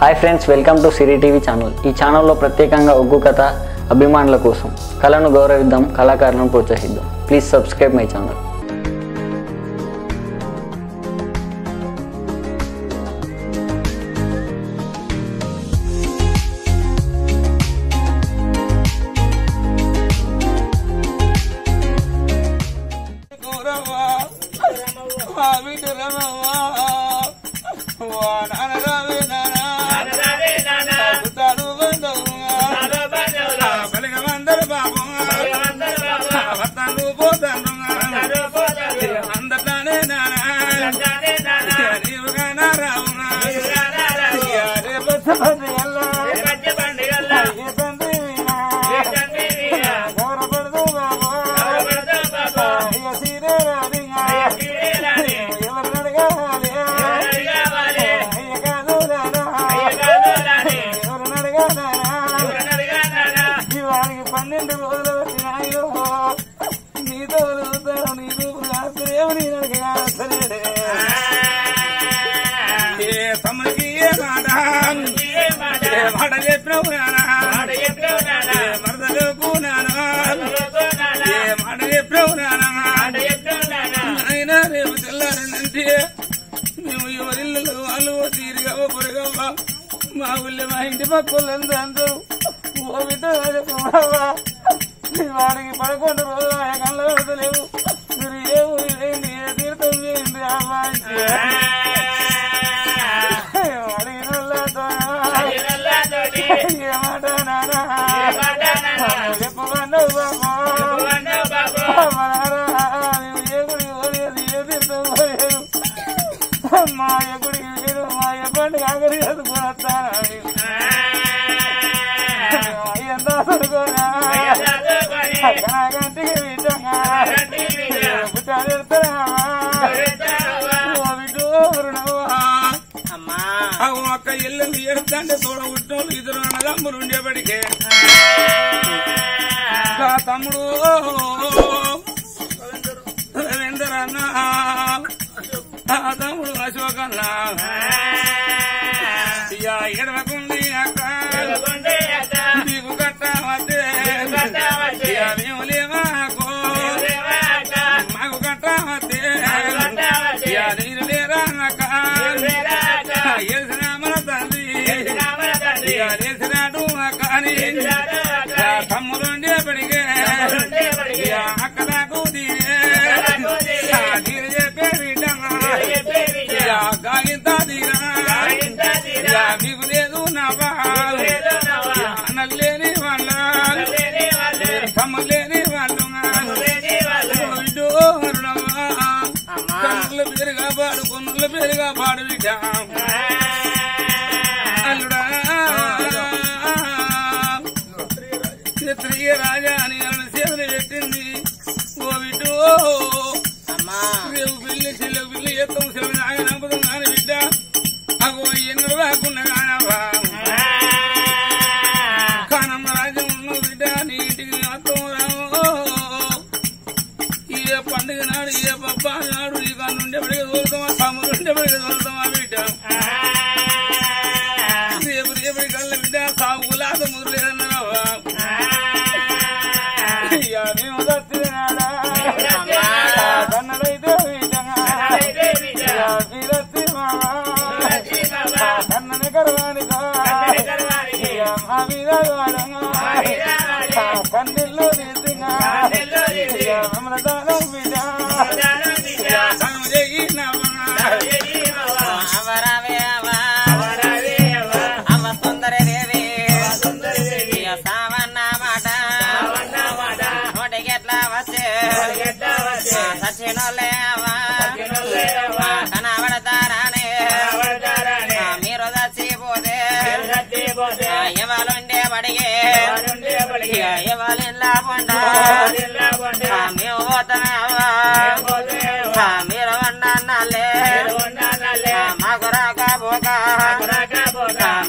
Hi friends welcome to Siri TV channel ఈ ఛానల్లో ప్రత్యేకంగా ఒగ్గు కథ అభిమానుల కోసం కళను గౌరవిద్దాం కళాకారులను ప్రోత్సహిద్దాం. ప్లీజ్ సబ్స్క్రైబ్ మై ఛానల్ వెళ్ళి మా ఇంటి పక్కలందరూ అందరూ ఓ బిడ్డ వాడికి పదకొండు రోజులు ఆయన కళ్ళ కడతలేవు తండ్రి తోడ ఉట్టోళ్ళు ఇద్దరు అన్నదమ్ములు ఉండేపటికే తమ్ముడు. రవీందర్ అన్న. తమ్ముడు అశోకన్నా. ఇక ఇడవకుండా కర్ల పేరుగా పాడు క్షత్రియ రాజా అని అల్లుడు చేతులు పెట్టింది. ఓ విటో. రేవు పిల్లి చెల్లె పిల్లి ఎత్తం முதல்ல బొండా మేము పోతామేవా మీరు వండాలే మాకు రాకపోగా.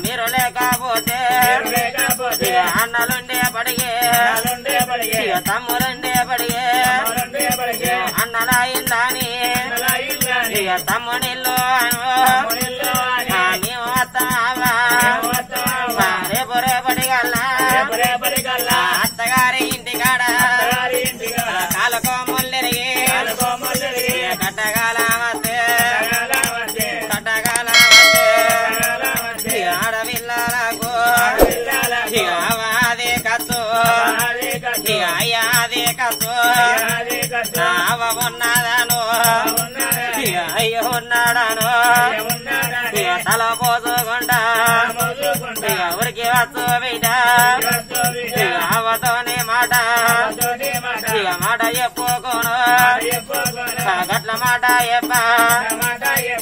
మీరు లేకపోతే అన్నలుండే పడిగే. తమ్ములుండే పడిగే. అన్నలాయిందని తమ్ముడిల్లు అను. ఉన్నదాను ఇక అయ్య ఉన్నాడాను తల పోసుకుంటా. ఇక ఉరికి వచ్చు బిడ్డ. ఇక అవ్వతోనే మాట. మాట. చెప్పుకోను. గట్ల మాట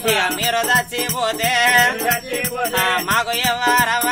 ఇక మీరు చచ్చిపోతే. మాకు ఎవరవా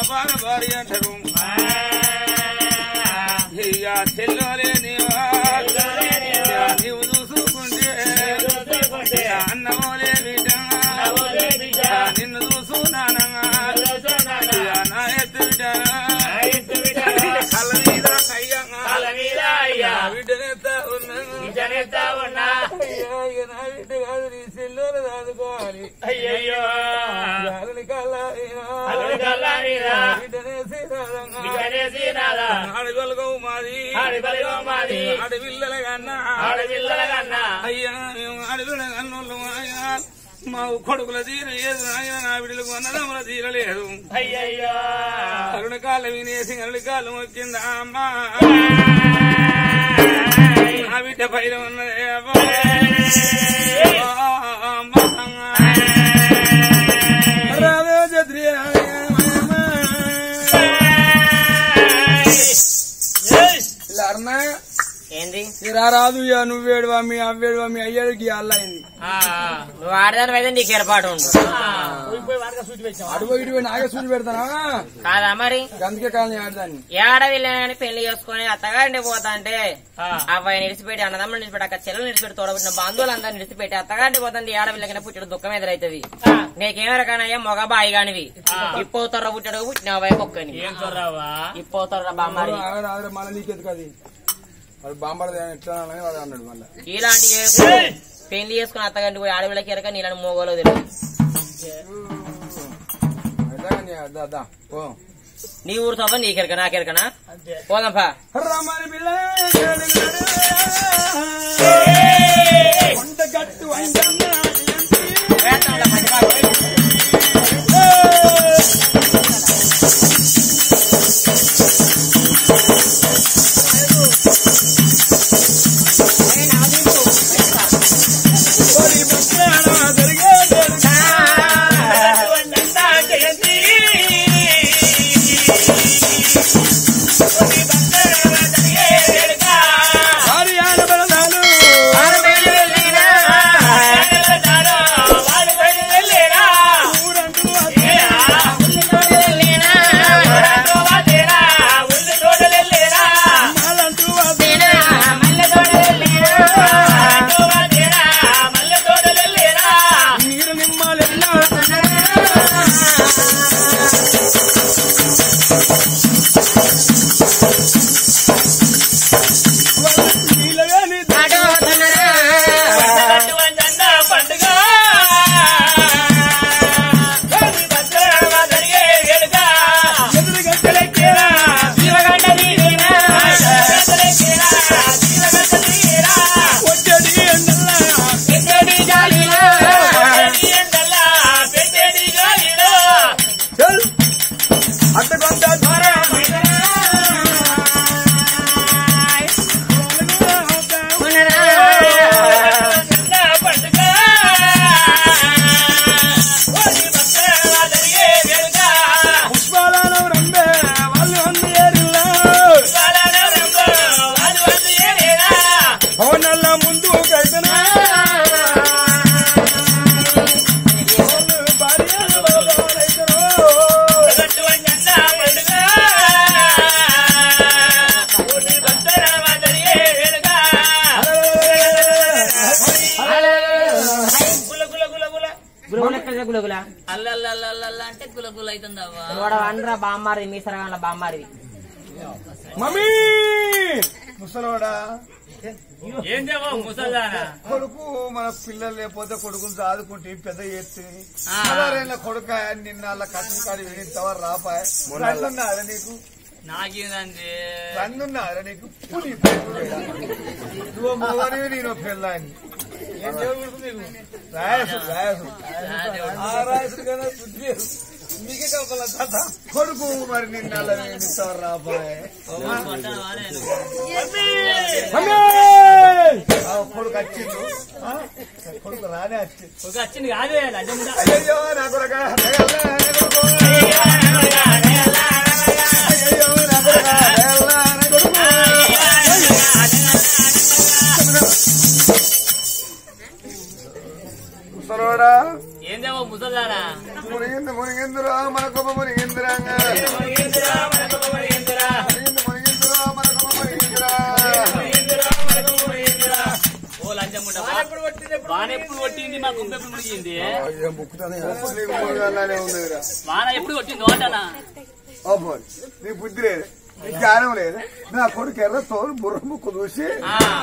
తల్లి మాది ఆడపిల్లగో మాది. ఆడపిల్లల కన్నా. ఆడపిల్లల కన్నా. అయ్యా మేము ఆడపిల్ల కన్నోళ్ళు అయ్యా మా కొడుకుల తీర నా బిడ్డలకు అన్నదమ్ముల తీరలేదు అయ్యయ్యో. అరుణ కాళ్ళు వినేసి అరుడి కాళ్ళు మొక్కిందా అమ్మా? నా బిడ్డ పైన ఉన్నదే రావే అమ్మా. ఇలా అరుణ ఏంది ఇలా రాదు ఇక నువ్వేడువా మీ అవ్వేడువా మీ అయ్యాడికి అల్లయింది నువ్వు ఆడదాని అయితే నీకు ఏర్పాటు ఉండు అడుగు ఇటు నాగే సూటి పెడతానా? కాదా మరి? అందుకే కాదు ఆడదాన్ని. ఏడవిల్లని పెళ్ళి చేసుకుని అత్తగారింటి పోతా అంటే అబ్బాయి నిడిచిపెట్టి అన్నదమ్ములు నిడిచిపెట్టి అక్క చెల్లెలు నిడిచిపెట్టి తోడబుట్టిన బంధువులందరూ నిడిచిపెట్టి అత్తగారింటి పోతాంటే ఏడవిల్లకైనా పుట్టడు దుఃఖం ఎదురైతుంది. నీకేం రకానయ్యా మొగ బాయి కానివి. ఇప్పవుతారా పుట్టాడు పుట్టిన అబ్బాయి ఒక్కని. ఏం చొర్రావా ఇప్పవుతారా అది వాడు బాంబర్ ఎట్లా అని వాడు అన్నాడు మళ్ళీ. ఇలాంటి పెళ్ళి చేసుకుని అత్తగారింటి పోయి ఆడవిళ్ళకి ఎరక నీళ్ళని మోగోలో తెలియదు నీ ఊరు తప్ప నీకెరక నాకెరకనా పోదాంపా గట్టు బామ్మారి మమ్మీ! ముసలోడా. ఏం దేవో ముసల్దానా? కొడుకు మన పిల్లలు లేకపోతే కొడుకులు చదువుకుంటే పెద్ద ఎత్తి కొడుక నిన్న అలా కట్టిన కాడి వినింతవారు రాపాయ్. రంగున్నారా నీకు? నాకేందండి? రంగున్నారా నీకు. నువ్వు నేను నీకు? రాయసు రాయసు ఆ రాయసు కదా మీకే కలపల తాత కొడుకు మరి నిన్న ఆ కొడుకు వచ్చిండు? కొడుకు రానే వచ్చిండు. ఒక వచ్చింది కాదే అయ్యయ్యో నా కొడుక. దయల్లా నా కొడుకు. ముసలోడా? ఏం దేవో ముసల్దానా? మునిగింది మునిగిందిరా మన కొమ్మ మునిగిందిరా మునిగింది మునిగిందిరా మన కొమ్మ మునిగిందిరా. లంచం ఉంటా వాన ఎప్పుడు కొట్టింది మా గుంపె ఎప్పుడు మునిగింది? అయ్యో ముక్కుతానే నీకు మునిగానే ఉందిరా వాన ఎప్పుడు కొట్టింది ఓటనా ఓ నీ బుద్ధి లేదు. జ్ఞానం లేదు. నా కొడుకు ఎర్ర తోలు బుర్ర ముక్కు చూసి.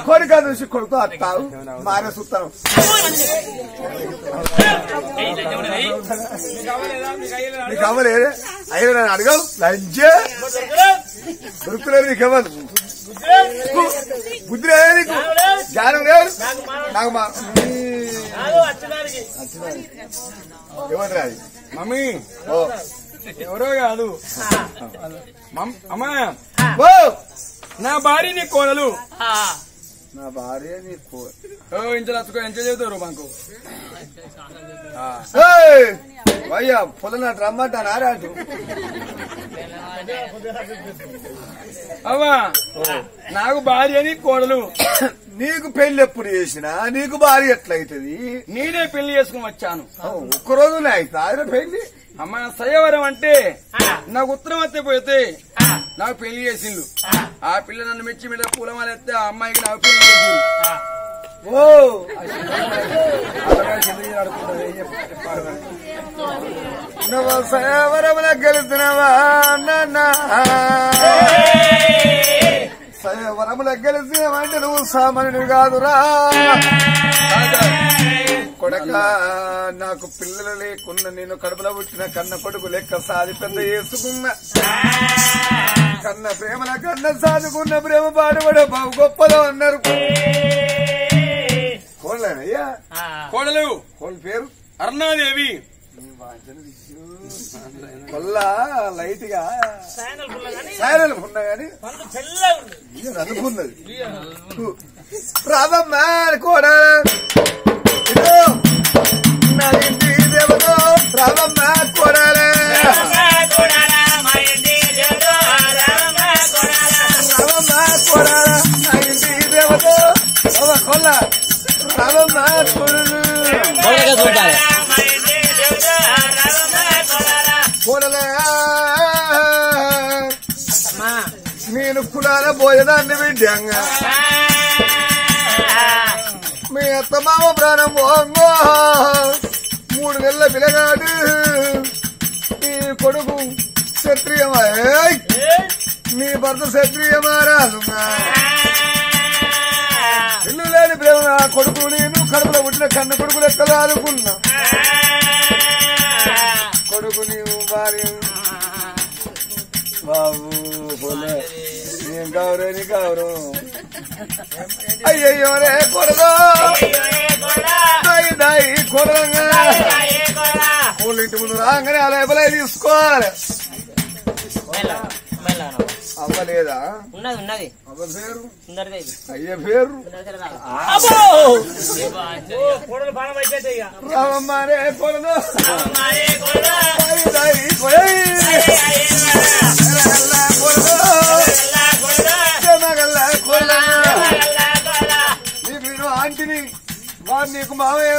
కొడుక చూసి కొడుకు అత్తావు మారే ఉన్నది. నీకు అవ్వలేదు? అయ్యో నేను అడగవు. లంచే. దొరుకులేదు నీకు ఇవ్వదు బుద్ధి లేదు నీకు? జ్ఞానం లేదు? నాకు మా ఏమంటారు అది? మమ్మీ. ఓ. ఎవరో కాదు. మమ్- అమ్మా. ఓ! నా భార్య నీ కోడలు. నా భార్య నీ కో. ఓ ఇంత రచ్చుకో ఎంత చెబుతారు మాకు! అయ్యా పొలన రమ్మంటాను ఆరాటు అవ్వా నాకు భార్య నీ కోడలు. నీకు పెళ్ళి ఎప్పుడు చేసినా నీకు భార్య ఎట్లయితది? నేనే పెళ్ళి చేసుకుని వచ్చాను. ఒక్క రోజులే అయితే? ఆయన పెళ్ళి? అమ్మ సయవరం అంటే నాకు ఉత్తరం పోతే నాకు పెళ్ళి చేసిండు. ఆ. పిల్ల నన్ను మెచ్చి మీద పూలమాల ఎత్తే ఆ అమ్మాయికి నాకు పెళ్ళి చేసిండు. ఓ నువ్వు సయవరముల గెలుతున్నావా నాన్న సయవరముల గెలిచినవంటే నువ్వు సామాన్యుడు కాదురా. కొడక నాకు పిల్లలు లేకున్నా నేను కడుపులో పుట్టిన కన్న కొడుకు లెక్క సాది పెద్ద చేసుకున్నా. కన్న ప్రేమల కన్న సాదుకున్న ప్రేమ పాడుబడే బావు గొప్పలో అన్నారు. కోళ్ళనయ్యా. కోడలు. కోళ్ళ పేరు? అరుణాదేవి. కొల్ల లైట్గా సాయనలు ఉన్నా గాని ఇది అనుకున్నది రావమ్మా కూడా. ఇదో నేను కులాల పోయేదాన్ని విడ్డంగా మీ అత్త మామ ప్రాణం పోంగో మూడు నెలల పిల్లగాడు నీ కొడుకు క్షత్రియమా! నీ భర్త క్షత్రియమా రాదు ఇల్లు లేని ప్రేమ కొడుకు నేను కడుపులో పుట్టిన కన్ను కొడుకు లెక్కలు ఆదుకున్నా కొడుకు నీవు భార్య బాబు పోలే నేను గౌరవ అయ్యయ్యో రే కొడదో? దాయి ఇంటి ముందు రాగానే అలా ఎవరే తీసుకోవాలి. మెల్ల అవ్వలేదా ఉన్నది ఉన్నది అవ్వ పేరు? అయ్య పేరు? సుందరదే రాదు. రామమ్మ రే కొడదో? కొడదో? ఆంటీని వాడు నీకు మామయ్య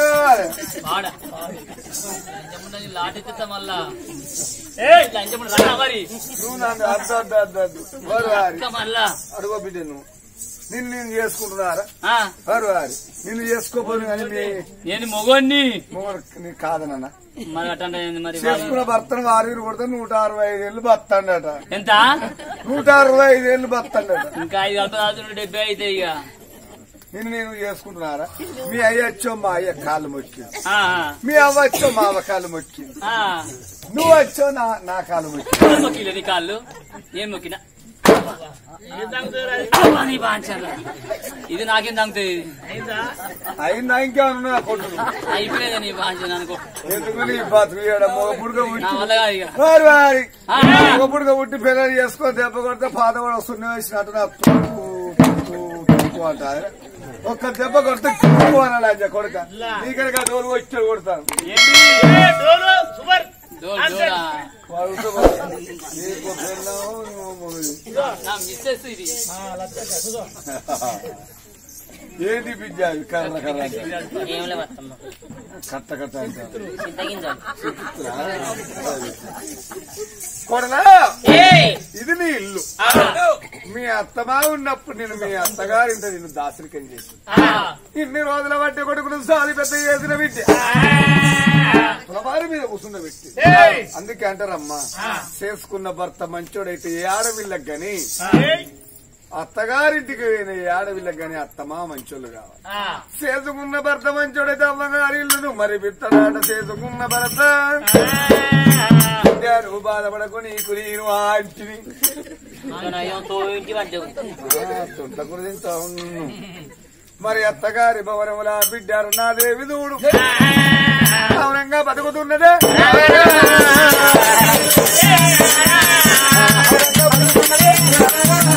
నువ్వు నన్ను అద్దు అద్దు వారి అడుగు బిడ్డ నువ్వు. నిన్ను నేను చేసుకుంటున్నారా? ఆ, వారు వారి నిన్ను చేసుకోపోను కానీ నేను మొగోన్ని మొగడు కాదనన్నా. చేసుకున్న భర్తను ఆరుగురు కొడితే నూట అరవై ఐదు ఏళ్ళు బతాడట ఎంత? నూట అరవై ఐదు ఏళ్ళు బతాడట ఇంకా ఐదు డెబ్బై అయితే ఇక. నిన్ను నేను చేసుకుంటున్నారా మీ అయ్యచ్చో మా అయ్య కాళ్ళు మొక్కింది. ఆ, మీ అవ్వచ్చో మా అవ్వ కాళ్ళు మొక్కింది. ఆ, నువ్వు వచ్చో నా నా కాళ్ళు మొక్కింది. కాళ్ళు? ఏం మొక్కినా. ఇది నాకేం తంగుతుంది అయినా ఇంకేమన్నా కొట్టు అయిపోలేదా నీ బాంచన అనుకో. పుట్టి పిల్లలు చేసుకో దెబ్బ కొడితే పాత కూడా సున్న వేసినట్టు నా తుక్కు, తుక్కు, తుక్కు అంటారు. ఒక్క దెబ్బ కొడితే అంజ కొడుక. నీకనక డోలు వచ్చాడు కొడతాను. మిస్సెస్ ఇది. ఏంటి బిడ్డ? కర్ర కర్ర కట్ట కట్ట కొడలా! ఇది నీ ఇల్లు. మీ అత్తమా ఉన్నప్పుడు నేను మీ అత్తగారింట నిన్ను దాసరికం చేసి ఇన్ని రోజుల బట్టి కొడుకును సాది పెద్ద చేసిన బిడ్డ. ప్రభారి మీద కూర్చున్న పెట్టి అందుకే అంటారమ్మా చేసుకున్న భర్త మంచోడైతే ఏ ఆడవిళ్ళకి గాని అత్తగారింటికి పోయిన ఆడవిళ్ళకి గాని అత్తమా మంచోళ్ళు కావాలి. చేసుకున్న భర్త మంచోడైతే అమ్మగారి ఇల్లును మరి బిత్తడాట చేసుకున్న భర్త. నువ్వు బాధపడకు నీకు నేను ఆంటిని. మరి అత్తగారి భవనముల బిడ్డారు నా దేవి దూడు. మౌనంగా బతుకుతున్నదే.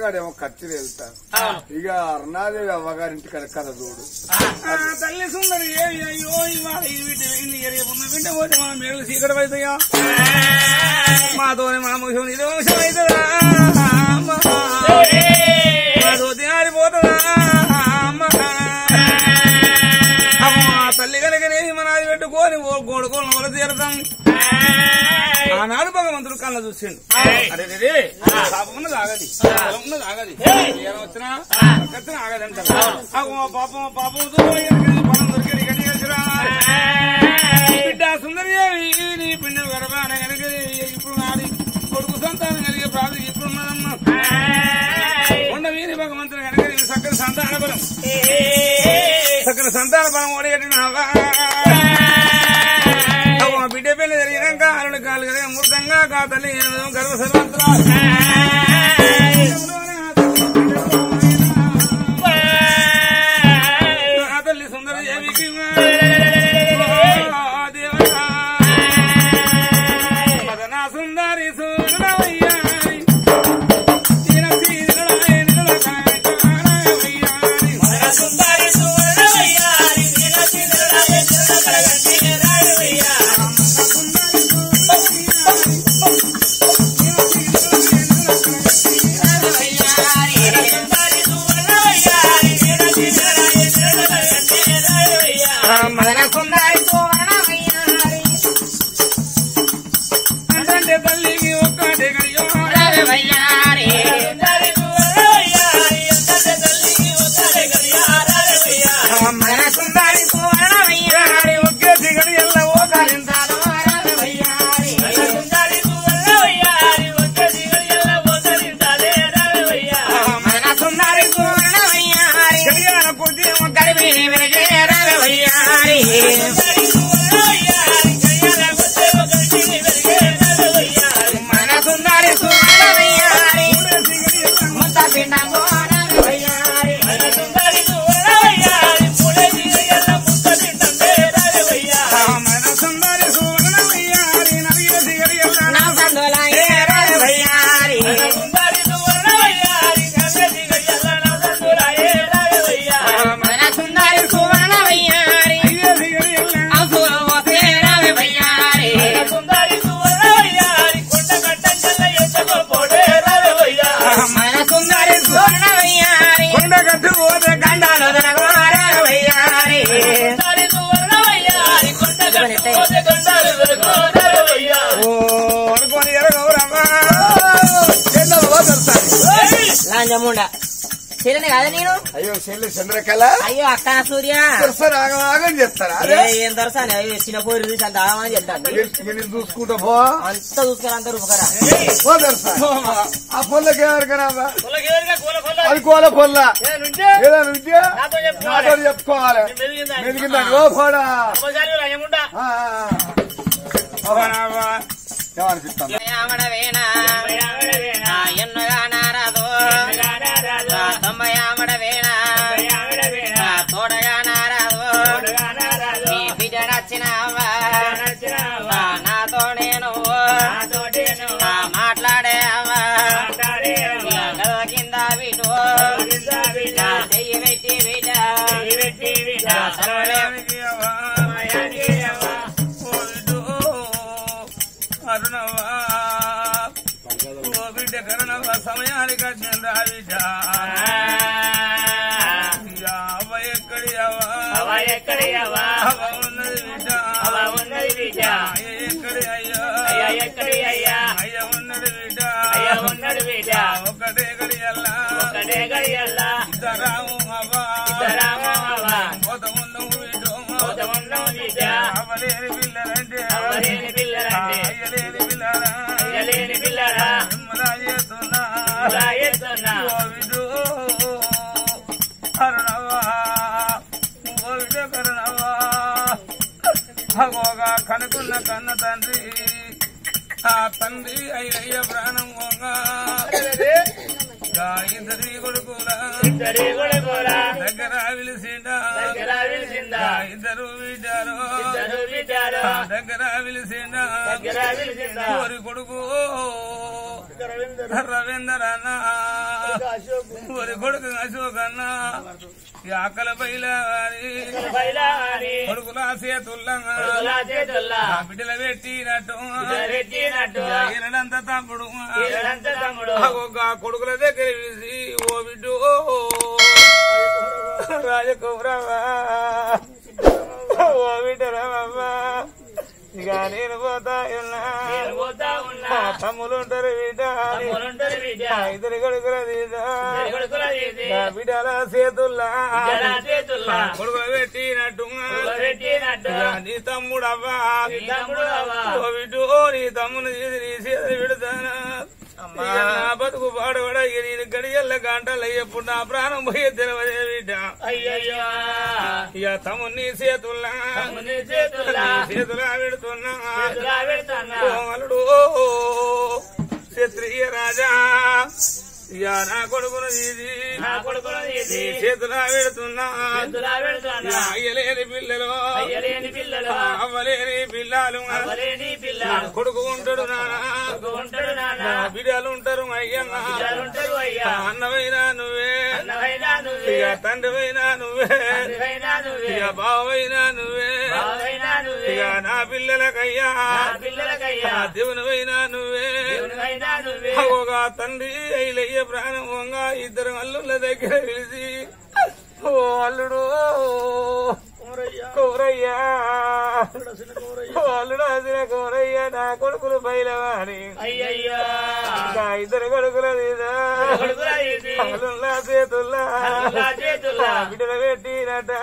పిల్లగాడేమో కత్తి వెళ్తారు ఇక అరుణాదేవి అవ్వగారింటి కడ కథ చూడు. తల్లి సుందరి అయ్యో ఇవాళ ఈ వీటి ఇన్ని రేపు ఉన్న బిడ్డ పోతే మన మేలు చీకటి అవుతాయా మాతోనే మా ముఖ్యం ఇది వంశం అవుతుందా అమ్మ. తల్లి కనుకనేది మన అది పెట్టుకొని గోడుకోలను వల తీరతాం ఆనాడు భగవంతుడు కళ్ళ చూసిండు. అరే రే పాపం ఉన్నది ఆగది. పొలం ఉన్నది ఆగది. ఏం వచ్చినా? వచ్చినా ఆగది అంటారు. పాపం పాపం పొలం దొరికేది గడి కలిసిరా బిడ్డ సుందరిదేవి నీ పిండం గడపాన కనుక ఇప్పుడు నాది కొడుకు సంతానం కలిగే ప్రార్థన ఇప్పుడు ఉన్నదమ్మా కొండ వీరి భగవంతుడు కనుక నీకు సక్కని సంతాన బలం. సక్కని సంతాన బలం అవ్వ మూర్తంగా కా మన సుందరి సువర్ణవయ్యారి ఒక్కేసి గడియల్ల ఓ కాలింతాను మన చెల్లెని కాదా నేను? అయ్యో చెల్లి చంద్రకళ అయ్యో అక్క సూర్య. చేస్తారా? ఏ, ఏం దొరసాని అయ్యో చిన్న పోరు చూసి అంత ఆగమని చెప్తాను చూసుకుంటా పో. అంత చూసుకొని అంత రూపకరా. ఆ పొల్లకి ఎవరికైనా అది కోల పొల్ల. నాతో చెప్పుకోవాలి. మెదిగిందండి ఓ పోడా. ఆ, ఆ, ఆ. ఏమనిపిస్తాను ఆమడవేనా ఎన్నుగా నారాదు తొంభై ఆమడవేనా తోడగా నారాదు బిడ్డ నచ్చినావా అవ్వ ఎక్కడియవా అవ్వ ఉన్నది బిడ్డ. అయ్య ఎక్కడి అయ్యా? అయ్యా ఉన్నది బిడ్డ. ఒక్కటే గడియల్లా ఒకటే గడియల్లా. ఇద్దరాము అవ్వ ఇద్దరాము. పోత ఉన్నాము బిడ్డ. పోత ఉన్నాము బిడ్డ. అవ్వలేని పిల్లలంటే. అవ్వలేని పిల్లలంటే. అయ్యలేని పిల్లరా. అయ్యలేని పిల్లరా మిమ్మలా చేస్తున్నా అలా అగోగా కనుకున్న కన్న తండ్రి. ఆ తండ్రి అయ్యయ్య ప్రాణం గోగా ఇద్దరి కొడుకులా దగ్గర పిలిచిందా ఇద్దరు బిడ్డలు. దగ్గర పిలిచిందా ఓరి కొడుకు. రవీందర్ అన్న ఓరి కొడుకు అశోక్ అన్న ఈ ఆకలి బయలారి కొడుకుల చేతుల్లా బిడ్డల పెట్టినట్టు ఈయనంత తమ్ముడు. ఒక కొడుకుల దగ్గర ఓ బిడ్డు రాజకుమారవ్వా ఓ బిడ్డరామవ్వా ఇక నేను పోతా ఉన్నా. మా బిడ్డ. ఇద్దరు కొడుకుల బిడ్డ. బిడ్డల చేతుల్లా. కొడుకులు పెట్టినట్టు నీ తమ్ముడవ్వా. నీ తమ్ముడు నీ నీ చేతులు పెడతానా. నా బతుకు పాడబడ ఇక నేను గడియల్ల గంటలు ఎప్పుడు నా ప్రాణం పోయే తెలియదే బిడ్డ అయ్యయ్యో. ఇక తమ్ముని చేతుల్లా. చేతులా పెడుతున్నా. క్షత్రియ రాజా. ఇక నా కొడుకును తీసి. నా ఇది చేతులా పెడుతున్నా. చేతులా పెడతాన్నా. అయ్యలేని పిల్లలు. అయ్యలేని పిల్లలు. అవ్వలేని పిల్లలు. అవ్వలేని పిల్ల కొడుకు ఉంటాడు నానా. ఉంటాడు నాన్న బిడ్డలు ఉంటారు అయ్యన్న ఉంటారు అయ్యా. అన్నవైనా నువ్వే. అన్నవైనా నువ్వే. ఇక తండ్రివైనా నువ్వే. తండ్రివైనా నువ్వే. ఇక బావైనా నువ్వే. బావైనా నువ్వే. ఇక నా పిల్లలకయ్యా. నా పిల్లలకయ్యా. దేవునివైనా నువ్వే. దేవునివైనా నువ్వే. ఒక తండ్రి భార్య ప్రాణం ఇద్దరు అల్లుళ్ళ దగ్గర పిలిచి ఓ అల్లుడు కోరయ్యా. ఓ అల్లుడు అదిన కోరయ్యా. నా కొడుకులు బయలవాని అయ్యయ్యో. నా ఇద్దరు కొడుకుల అల్లుళ్ళ చేతుల్లా బిడ్డలు పెట్టినట్టు.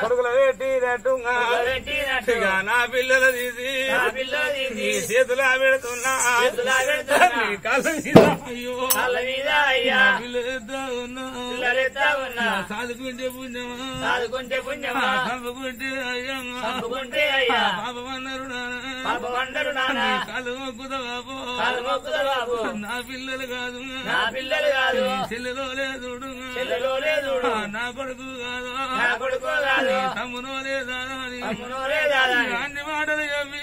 కొడుకులు పెట్టినట్టుగా ఇక. నా పిల్లలు తీసి. నా పిల్లలు చేతులా పెడుతున్నా. చేతులా పెడుతున్నా. నీ కాళ్ళ మీద అయ్యో. ఉన్నా. ఉన్నా. సాదుకుంటే పుణ్యమా? సాదుకుంటే పుణ్యమా? చంపుకుంటే అయ్యమ్మా. చంపుకుంటే అయ్యా. పాపమన్నారు నాన్న పాపమందరు నాన్న కాలు మొక్కుదా బాబు. కాలు మొక్కుదా బాబు. నా పిల్లలు కాదు. నా పిల్లలు కాదు. చెల్లెలో లేదు చెల్లెలో లేదు నా కొడుకు కాదు. నా కొడుకు కాదు. తమ్మునో లేదా తమ్మునో అన్ని మాటలు చెప్పి.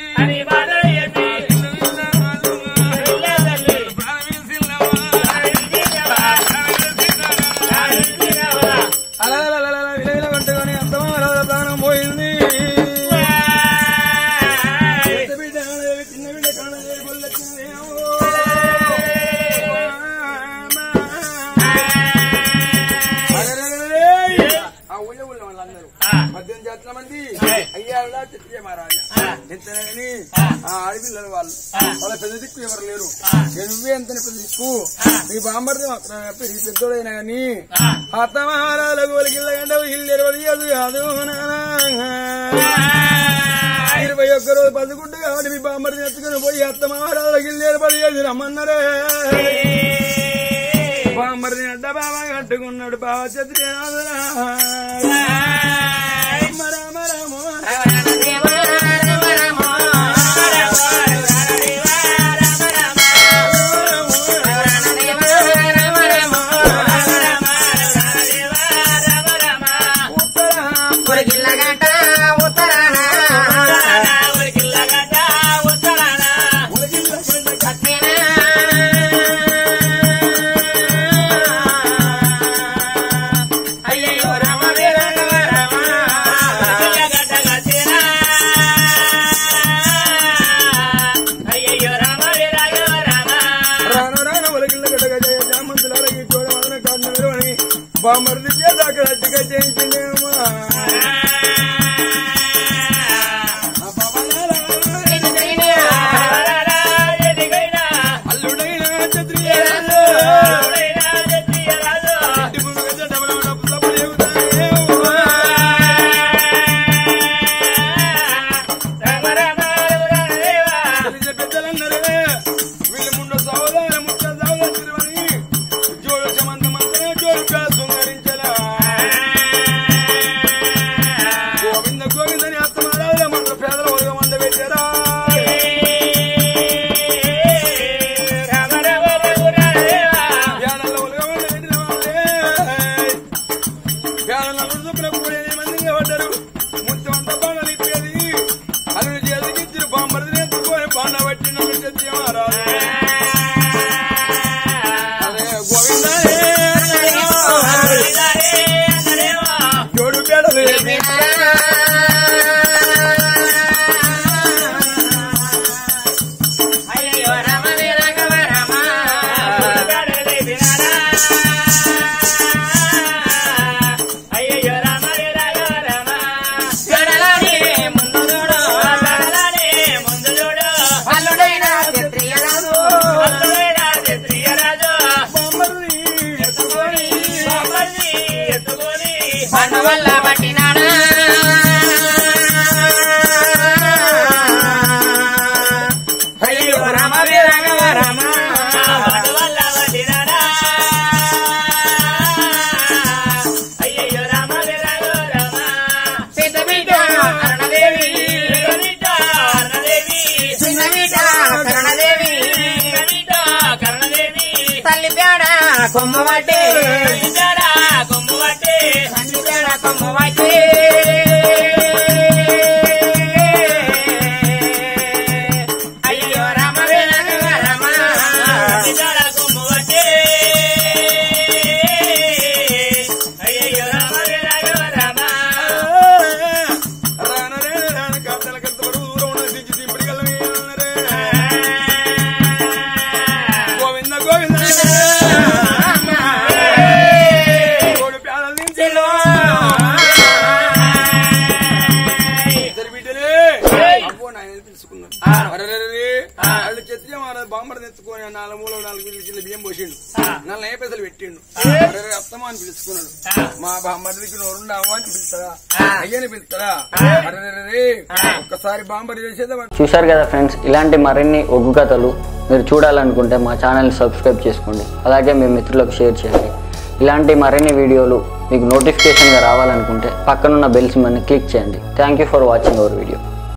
అమ్మడి ఎత్తుకుని పోయి అత్త మామరాజులకి ఏర్పాటు చేసి రమ్మన్నారే. బామ్మరిని అడ్డ బాబా కట్టుకున్నాడు బాబా చత్రి llegará. ఒకసారి బాంబర్ చూశారు కదా ఫ్రెండ్స్ ఇలాంటి మరిన్ని ఒగ్గు కథలు మీరు చూడాలనుకుంటే మా ఛానల్ని సబ్స్క్రైబ్ చేసుకోండి. అలాగే మీ మిత్రులకు షేర్ చేయండి. ఇలాంటి మరిన్ని వీడియోలు మీకు నోటిఫికేషన్గా రావాలనుకుంటే పక్కనున్న బెల్స్ మీద క్లిక్ చేయండి. Thank you for watching our video